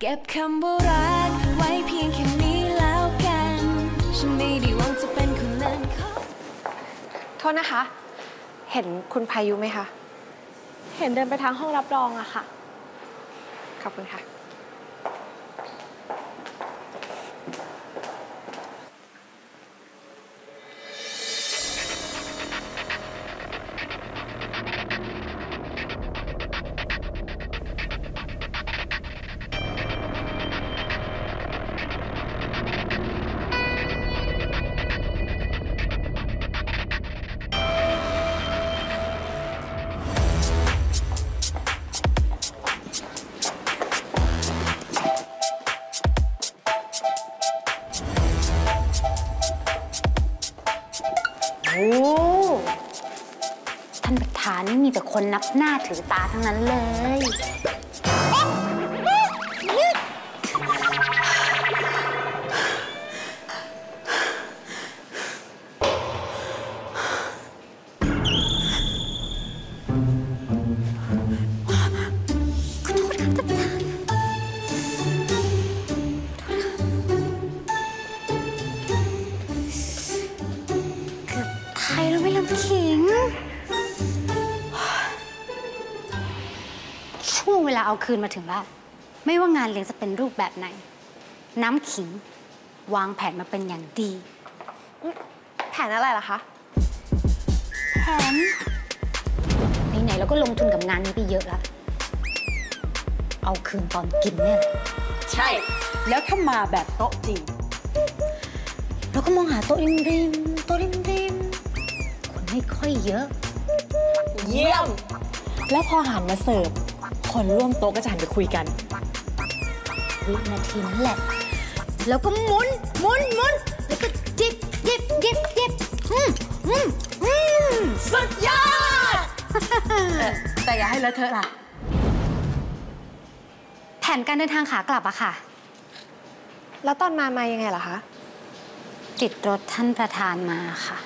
เก็บคำว่ารักไว้เพียงแค่นี้แล้วกัน ฉันไม่ได้หวังจะเป็นคนนั้นของโทษนะคะ เห็นคุณพายุไหมคะ เห็นเดินไปทางห้องรับรองอะค่ะ ขอบคุณค่ะ โอ้ท่านประธานนี่มีแต่คนนับหน้าถือตาทั้งนั้นเลย ช่วงเวลาเอาคืนมาถึงแล้ว ไม่ว่างานเลี้ยงจะเป็นรูปแบบไหน น้ำขิง วางแผนมาเป็นอย่างดี แผนอะไรล่ะคะ แผน ไหนๆเราก็ลงทุนกับงานนี้ไปเยอะแล้ว เอาคืนตอนกินเนี่ยแหละใช่ แล้วถ้ามาแบบโต๊ะจีนเราก็มองหาโต๊ะริมริมๆโต๊ะริมริมๆคนไม่ค่อยเยอะ เยี่ยม แล้วพอหันมาเสิร์ฟ คนร่วมโต๊ะก็จะหันไปคุยกัน วินาทีนั้นแหละ แล้วก็หมุนหมุนหมุนแล้วก็จิบจิบจิบจิบอืมอืมอืมสุดยอด แต่อย่าให้เลอะเทอะล่ะ แผนการเดินทางขากลับอะค่ะ แล้วตอนมามายังไงล่ะคะ ติดรถท่านประธานมาค่ะ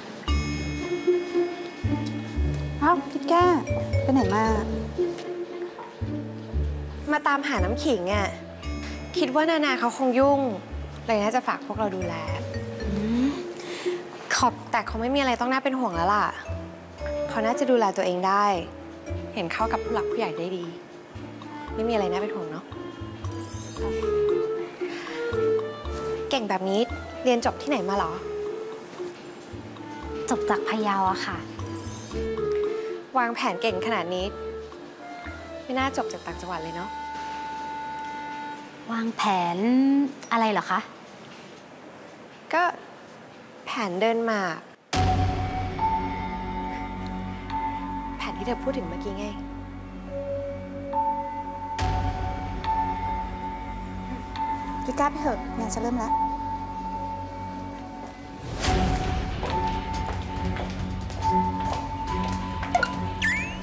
เอ้าพี่แก้วไปไหนมา มาตามหาน้ำขิงอะคิดว่านานาเขาคงยุ่ง เลยน่าจะฝากพวกเราดูแลขอบแต่เขาไม่มีอะไรต้องน่าเป็นห่วงแล้วล่ะ เขาน่าจะดูแลตัวเองได้ เห็นเข้ากับผู้หลักผู้ใหญ่ได้ดี ไม่มีอะไรน่าเป็นห่วงเนาะเก่งแบบนี้เรียนจบที่ไหนมาเหรอ จบจากพะเยาอะค่ะ วางแผนเก่งขนาดนี้ ไม่น่าจบจากต่างจังหวัดเลยเนาะ วางแผนอะไรเหรอคะ ก็แผนเดินหมากแผนที่เธอพูดถึงเมื่อกี้ไง พี่ก้าวไปเถอะงานจะเริ่มแล้ว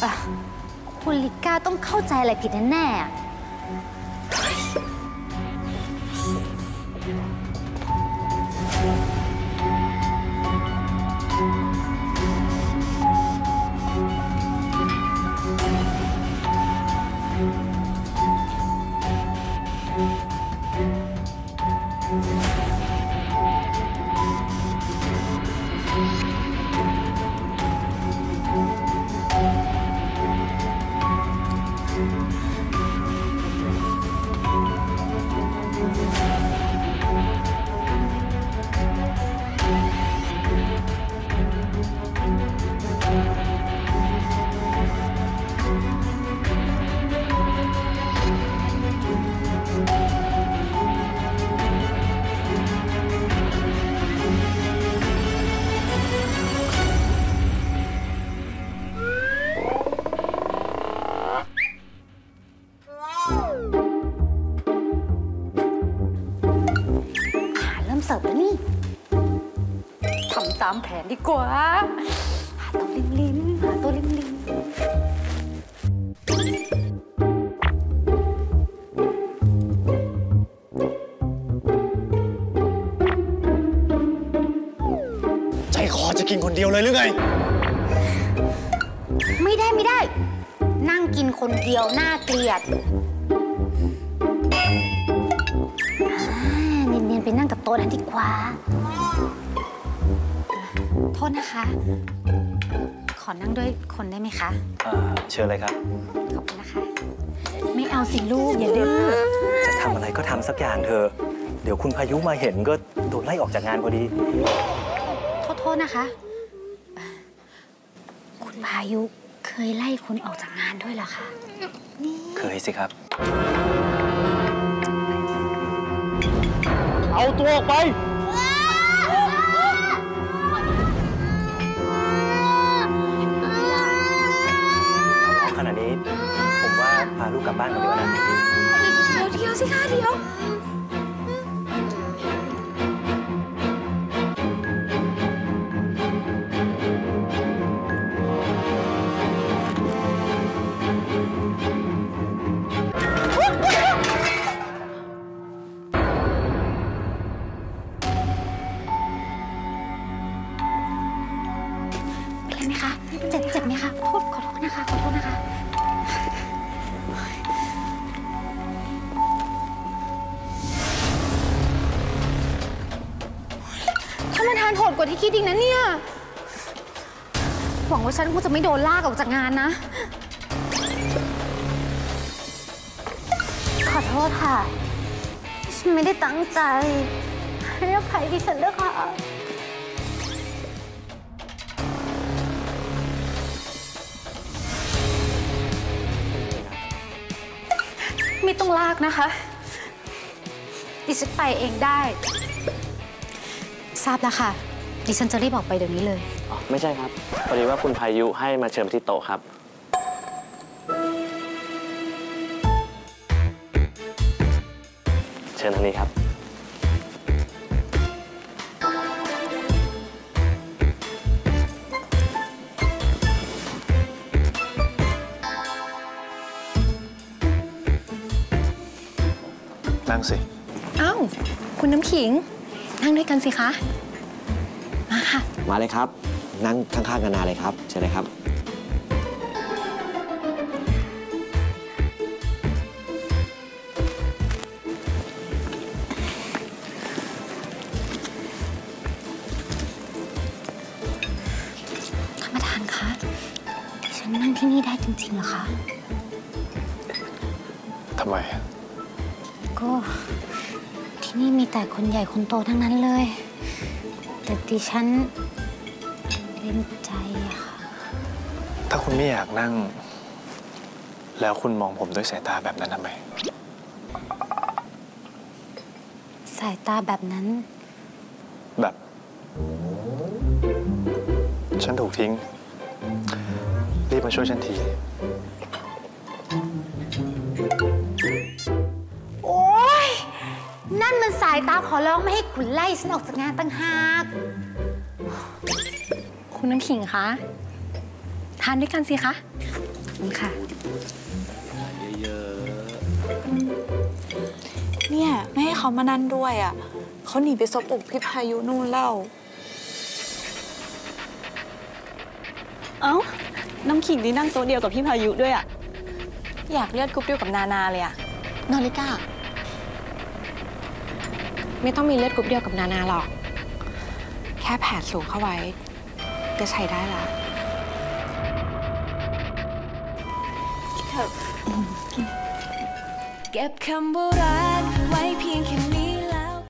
อะคุณลิก้าต้องเข้าใจอะไรผิดแน่ๆ เริ่มเสิร์ฟแล้วนี่ทำตามแผนดีกว่า หาโตัวริมริมๆหาโตัวริมริมๆใจคอจะกินคนเดียวเลยหรือไง ไม่ได้ไม่ได้ นั่งกินคนเดียวน่าเกลียด ต๊ะนั้นดีกว่า โทษนะคะ ขอนั่งด้วยคนได้ไหมคะอ่าเชิญเลยครับ ขอบคุณนะคะ ไม่เอาสิลูกอย่าดื้อ จะทำอะไรก็ทำสักอย่างเถอะ เดี๋ยวคุณพายุมาเห็นก็โดนไล่ออกจากงานพอดี โทษโทษนะคะ คุณพายุเคยไล่คุณออกจากงานด้วยเหรอคะ เคยสิครับ เอาตัวออกไป ขณะนี้ผมว่าพาลูกกลับบ้านกันดีกว่านะ เดี๋ยวเดี๋ยวสิคะเดี๋ยวานโหดกว่าที่คิดอีกนะเนี่ย หวังว่าฉันคงจะไม่โดนลากออกจากงานนะ ขอโทษค่ะ ฉันไม่ได้ตั้งใจ ให้อภัยดิฉันด้วยค่ะ ไม่ต้องลากนะคะ ดิฉันไปเองได้ ทราบแล้วค่ะ ดิฉันจะรีบออกไปเดี๋ยวนี้เลย อ๋อ ไม่ใช่ครับพอดีว่าคุณพายุให้มาเชิญที่โต๊ะครับ เชิญทางนี้ครับ นั่งสิ เอ้า คุณน้ำขิง นั่งด้วยกันสิคะมา ค่ะ มาเลยครับ นั่งข้างๆกันนาเลยครับเชิญเลยครับ ท่านประธานคะดิฉันนั่งที่นี่ได้จริงๆเหรอคะ ทำไม ก็ที่นี่มีแต่คนใหญ่คนโตทั้งนั้นเลย แต่ดิฉันเล่นใจอะค่ะ ถ้าคุณไม่อยากนั่ง แล้วคุณมองผมด้วยสายตาแบบนั้นทำไม สายตาแบบนั้น แบบ ฉันถูกทิ้ง รีบมาช่วยฉันทีายตาขอร้องไม่ให้คุณไล่ฉันออกจากงานตั้งหาก คุณน้ำขิงคะ ทานด้วยกันสิคะขอบคุณค่ะเนี่ย ไม่ให้เขามานั่นด้วยอะ เขาหนีไปซบอกพี่พายุนู่นแล้วเอ้า น้ำขิงนี่นั่งโต๊ะเดียวกับพี่พายุด้วยอะอยากเลือดกรุ๊ปเดียวกับนานาเลยอะนอริก้า ไม่ต้องมีเลือดกรุ๊ปเดียวกับนานาหรอก แค่แผดสูงเข้าไว้ ก็ใช้ได้ละเก็บคำว่ารัก